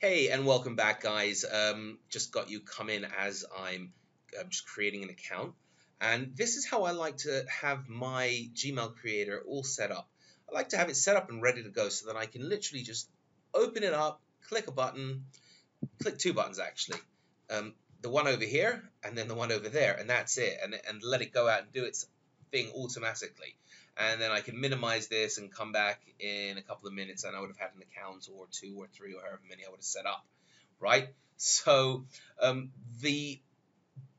Hey, and welcome back, guys. Um, just got you come in as I'm, I'm just creating an account. And this is how I like to have my Gmail creator all set up. I like to have it set up and ready to go so that I can literally just open it up, click a button, click two buttons actually. Um, the one over here and then the one over there, and that's it. And, and let it go out and do its thing automatically and then I can minimize this and come back in a couple of minutes and I would have had an account or two or three or however many I would have set up, right? So um, the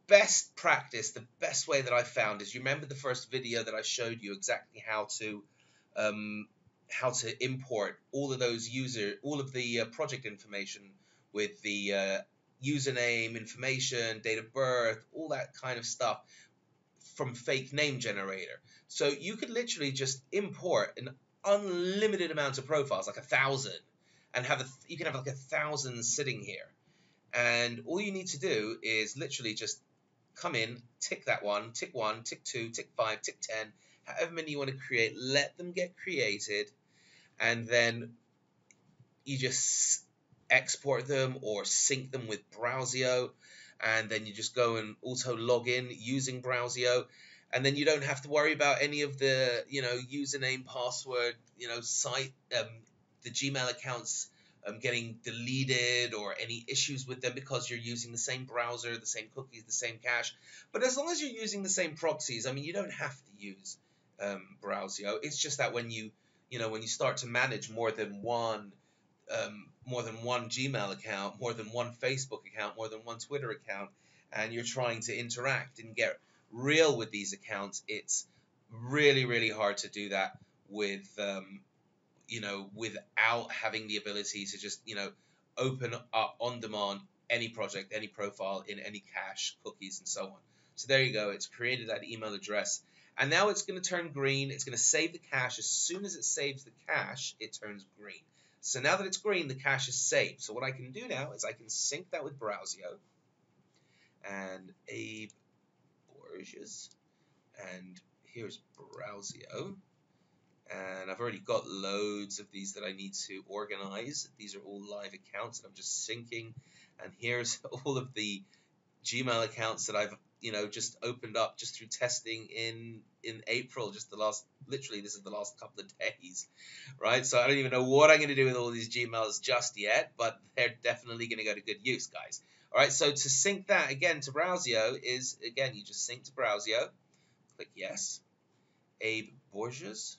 best practice, the best way that I found is you remember the first video that I showed you exactly how to um, how to import all of those user, all of the uh, project information with the uh, username information, date of birth, all that kind of stuff from fake name generator. So you could literally just import an unlimited amount of profiles, like a thousand, and have a you can have like a thousand sitting here. And all you need to do is literally just come in, tick that one, tick one, tick two, tick five, tick ten, however many you want to create, let them get created, and then you just export them or sync them with BrowSEO, and then you just go and auto log in using BrowSEO, and then you don't have to worry about any of the you know username password you know site um, the gmail accounts um, getting deleted or any issues with them because you're using the same browser the same cookies the same cache. But as long as you're using the same proxies i mean you don't have to use um, BrowSEO it's just that when you you know when you start to manage more than one um, more than one gmail account more than one facebook account more than one twitter account and you're trying to interact and get real with these accounts, it's really, really hard to do that with, um, you know, without having the ability to just, you know, open up on demand any project, any profile in any cache, cookies, and so on. So there you go. It's created that email address. And now it's going to turn green. It's going to save the cache. As soon as it saves the cache, it turns green. So now that it's green, the cache is saved. So what I can do now is I can sync that with BrowSEO. And Abe Borges. and here's BrowSEO. And I've already got loads of these that I need to organize. These are all live accounts that I'm just syncing. And here's all of the Gmail accounts that I've you know just opened up just through testing in in April just the last literally this is the last couple of days right so I don't even know what I'm going to do with all these Gmails just yet but they're definitely going to go to good use guys all right, so to sync that again to BrowSEO is, again, you just sync to BrowSEO. Click yes. Abe Borges.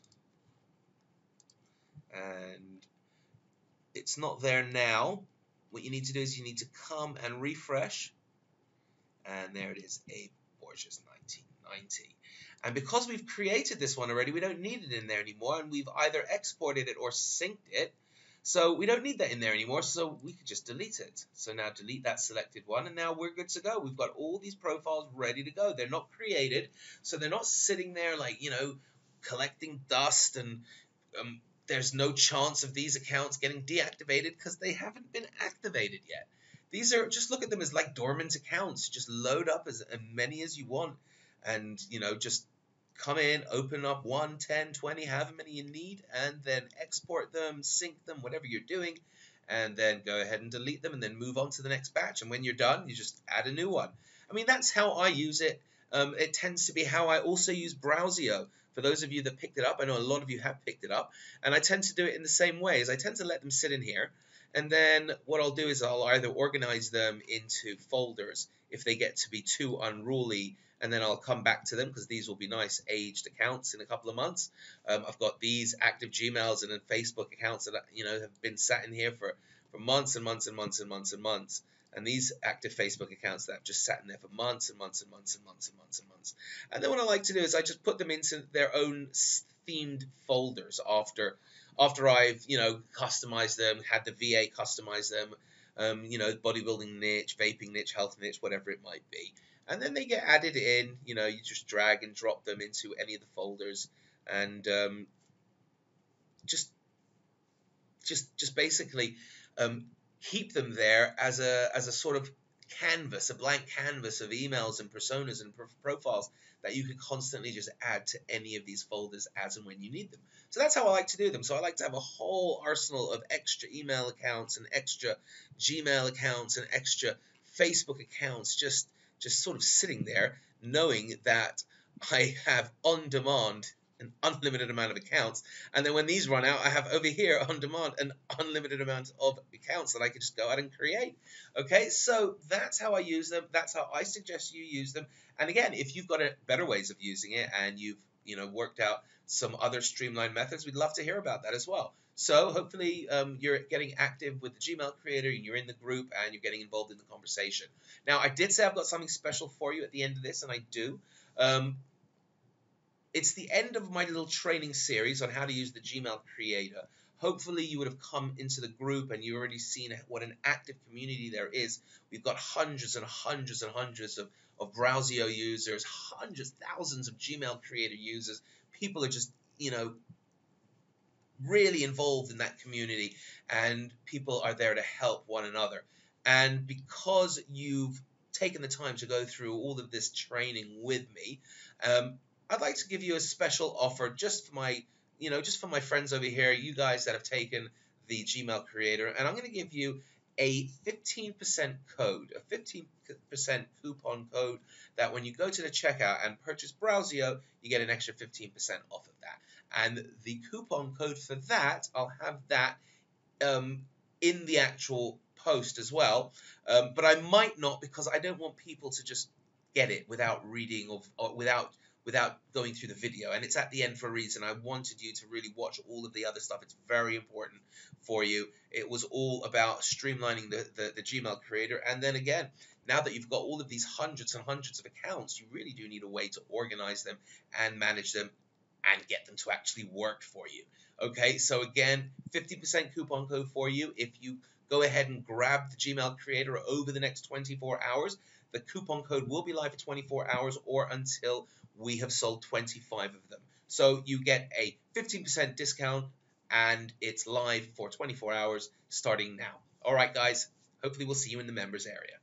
And it's not there now. What you need to do is you need to come and refresh. And there it is, Abe Borges 1990. And because we've created this one already, we don't need it in there anymore. And we've either exported it or synced it. So we don't need that in there anymore, so we could just delete it. So now delete that selected one, and now we're good to go. We've got all these profiles ready to go. They're not created, so they're not sitting there like, you know, collecting dust and um, there's no chance of these accounts getting deactivated because they haven't been activated yet. These are, just look at them as like dormant accounts. Just load up as, as many as you want and, you know, just come in, open up 1, 10, 20, however many you need, and then export them, sync them, whatever you're doing, and then go ahead and delete them and then move on to the next batch. And when you're done, you just add a new one. I mean, that's how I use it. Um, it tends to be how I also use BrowSEO. For those of you that picked it up, I know a lot of you have picked it up, and I tend to do it in the same way. As I tend to let them sit in here, and then what I'll do is I'll either organize them into folders if they get to be too unruly and then I'll come back to them because these will be nice aged accounts in a couple of months. Um, I've got these active Gmails and then Facebook accounts that you know have been sat in here for, for months and months and months and months and months. And these active Facebook accounts that have just sat in there for months and months and months and months and months and months. And then what I like to do is I just put them into their own themed folders after after I've you know customized them, had the VA customize them, um, you know bodybuilding niche, vaping niche, health niche, whatever it might be and then they get added in. You know, you just drag and drop them into any of the folders, and um, just just just basically um, keep them there as a as a sort of canvas, a blank canvas of emails and personas and profiles that you can constantly just add to any of these folders as and when you need them. So that's how I like to do them. So I like to have a whole arsenal of extra email accounts and extra Gmail accounts and extra Facebook accounts just just sort of sitting there knowing that I have on demand an unlimited amount of accounts. And then when these run out, I have over here on demand an unlimited amount of accounts that I can just go out and create. Okay, so that's how I use them. That's how I suggest you use them. And again, if you've got a, better ways of using it and you've you know worked out some other streamlined methods, we'd love to hear about that as well. So hopefully um, you're getting active with the Gmail creator and you're in the group and you're getting involved in the conversation. Now, I did say I've got something special for you at the end of this, and I do. Um, it's the end of my little training series on how to use the Gmail Creator. Hopefully, you would have come into the group and you've already seen what an active community there is. We've got hundreds and hundreds and hundreds of, of BrowSEO users, hundreds, thousands of Gmail Creator users. People are just, you know, really involved in that community and people are there to help one another. And because you've taken the time to go through all of this training with me, um, I'd like to give you a special offer just for my, you know, just for my friends over here, you guys that have taken the Gmail Creator, and I'm going to give you a 15% code, a 15% coupon code that when you go to the checkout and purchase BrowSEO, you get an extra 15% off of that. And the coupon code for that, I'll have that um, in the actual post as well. Um, but I might not because I don't want people to just get it without reading or, or without without going through the video. And it's at the end for a reason. I wanted you to really watch all of the other stuff. It's very important for you. It was all about streamlining the, the, the Gmail creator. And then again, now that you've got all of these hundreds and hundreds of accounts, you really do need a way to organize them and manage them and get them to actually work for you. Okay, so again, 50% coupon code for you if you go ahead and grab the Gmail creator over the next 24 hours. The coupon code will be live for 24 hours or until we have sold 25 of them. So you get a 15% discount and it's live for 24 hours starting now. All right, guys. Hopefully, we'll see you in the members area.